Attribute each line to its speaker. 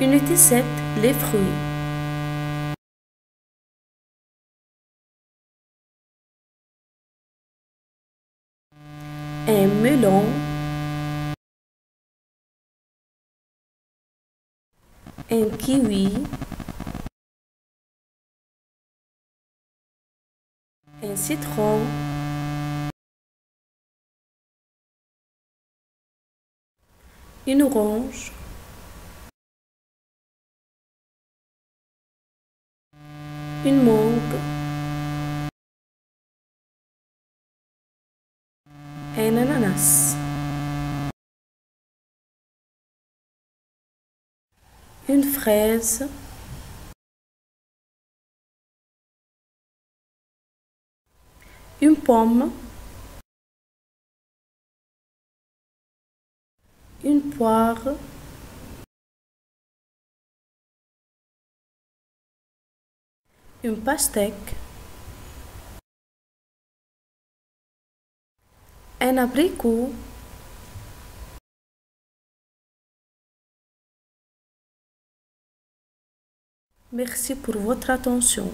Speaker 1: Unité 7, les fruits. Un melon. Un kiwi. Un citron. Une orange. Une mangue. Un ananas. Une fraise. Une pomme. Une poire. Une pastèque. Un abricot. Merci pour votre attention.